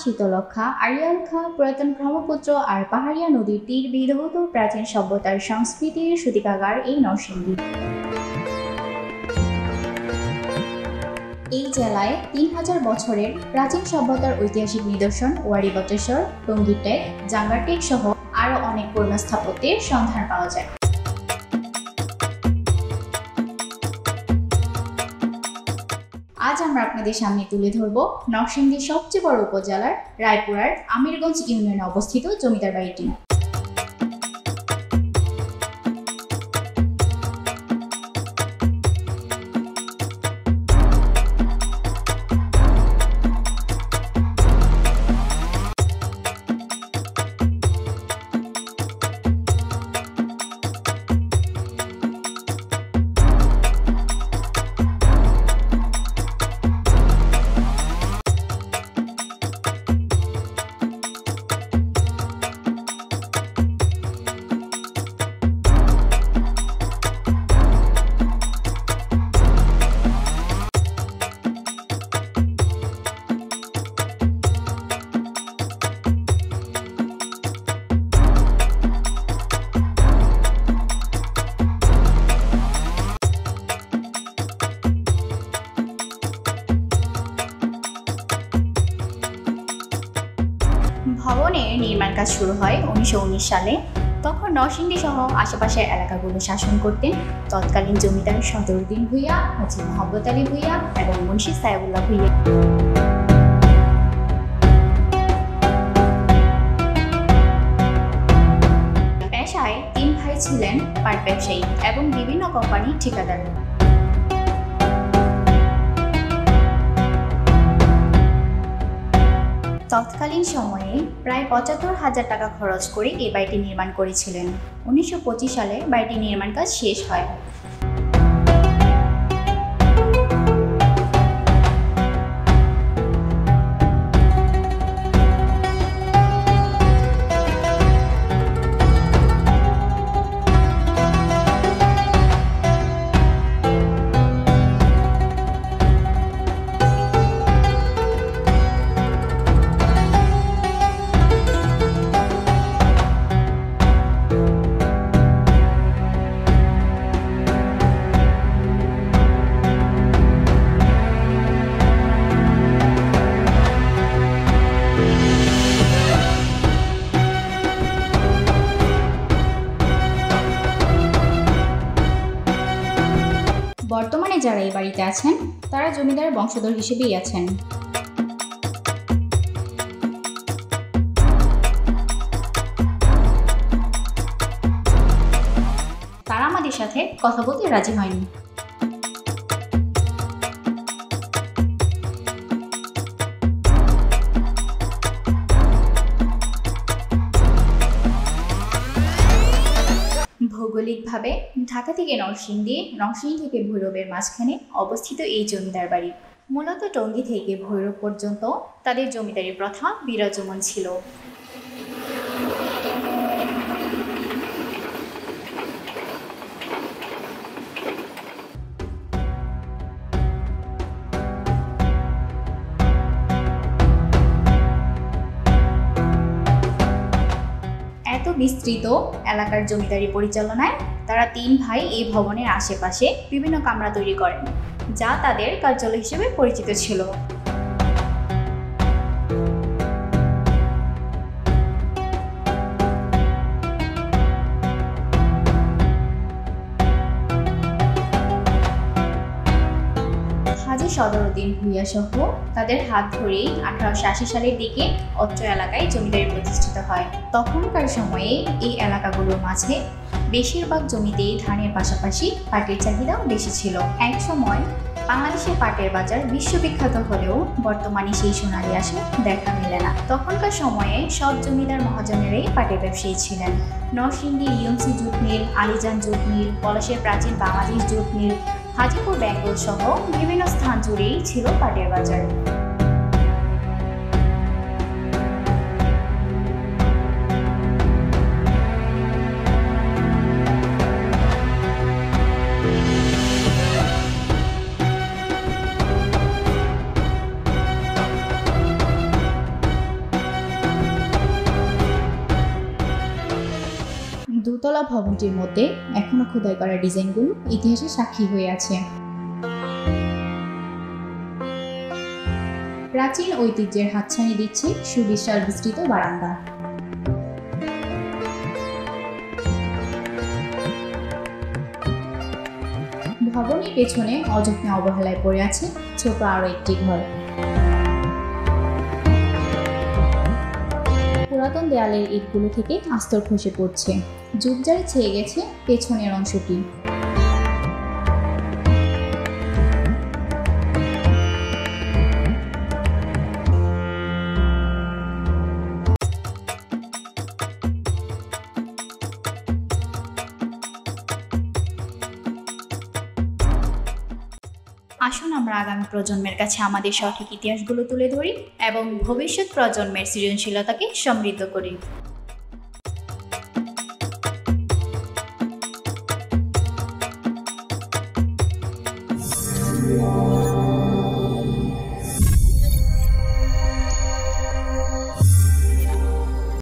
শীতলক্ষা আড়িয়াল খা পুরাতন ব্রহ্মপুত্র আর পাহাড়িয়া নদীর তীর বিধৌত প্রাচীন সভ্যতার সংস্কৃতির সূতিকাগার এই নরসিংদী। এই জেলায় তিন হাজার বছরের প্রাচীন সভ্যতার ঐতিহাসিক নিদর্শন ওয়ারি বটেশ্বর, টঙ্গী টেক সহ আরও অনেক পূর্ণ স্থাপত্যের সন্ধান পাওয়া যায়। আপনাদের সামনে তুলে ধরব নরসিংদীর সবচেয়ে বড় উপজেলার রায়পুরার আমিরগঞ্জ ইউনিয়নে অবস্থিত জমিদার বাড়িটি। কাজ শুরু হয় উনিশশো সালে। তখন নরসিংদী সহ আশেপাশের এলাকাগুলো শাসন করতেন। তৎকালীন জমিদার সদরুদ্দিন ভূঁইয়া হাজি মোহাম্মদ আলী ভূঁইয়া এবং মুন্সি সাহেবুল্লাহ ভূঁইয়া। পেশায় তিন ভাই ছিলেন পাট ব্যবসায়ী এবং বিভিন্ন কোম্পানির ঠিকাদার। তৎকালীন সময়ে প্রায় পঁচাত্তর হাজার টাকা খরচ করে এ বাড়িটি নির্মাণ করেছিলেন। উনিশশো পঁচিশ সালে বাড়িটি নির্মাণ কাজ শেষ হয়। বর্তমানে যারা এই বাড়িতে আছেন, তারা জমিদার বংশধর হিসেবেই আছেন। তারা আমাদের সাথে কথা বলতে রাজি হয়নি। ভৌগোলিকভাবে ঢাকা থেকে নরসিংদী নরসিংদী থেকে ভৈরবের মাঝখানে অবস্থিত এই জমিদার বাড়ি। মূলত টঙ্গী থেকে ভৈরব পর্যন্ত তাদের জমিদারি প্রথা বিরাজমান ছিল। বিস্তৃত এলাকার জমিদারি পরিচালনায় তারা তিন ভাই এই ভবনের আশেপাশে বিভিন্ন কামরা তৈরি করেন, যা তাদের কার্যালয় হিসেবে পরিচিত ছিল। সদরুদ্দিন ভূঁইয়া সহ তাদের হাত ধরেই আঠারোশো আশি সালের দিকে অত্র এলাকায় জমিদারি প্রতিষ্ঠিত হয়। তখনকার সময়ে এই এলাকাগুলোর মাঝে বেশিরভাগ জমিতেই ধানের পাশাপাশি পাটের চাহিদাও বেশি ছিল। এক সময় বাংলাদেশের পাটের বাজার বিশ্ববিখ্যাত হলেও বর্তমানে সেই সোনালি আসে দেখা মেলে না। তখনকার সময়ে সব জমিদার মহাজনেরাই পাটের ব্যবসায়ী ছিলেন। Narsingdi UMC jute mill Alijan jute mill পলাশের প্রাচীন বাংলাদেশ জুট মিল হাজিপুর বেঙ্গল সহ বিভিন্ন স্থান জুড়েই ছিল পাটের বাজার। দোতলা ভবনটির মধ্যে এখনও খোদাই করা ডিজাইনগুলো ইতিহাসে সাক্ষী হয়ে আছে। প্রাচীন ঐতিহ্যের হাতছানি দিচ্ছে সুবিশাল বিস্তৃত বারান্দা। ভবনের পেছনে অযত্নে অবহেলায় পড়ে আছে ছোট আরও একটি ঘর। পুরাতন দেয়ালের ইটগুলো থেকে আস্তর খসে পড়ছে। যুগজারে ছেয়ে গেছে পেছনের অংশটি। আসুন আমরা আগামী প্রজন্মের কাছে আমাদের সঠিক ইতিহাসগুলো তুলে ধরি এবং ভবিষ্যৎ প্রজন্মের সৃজনশীলতাকে সমৃদ্ধ করি।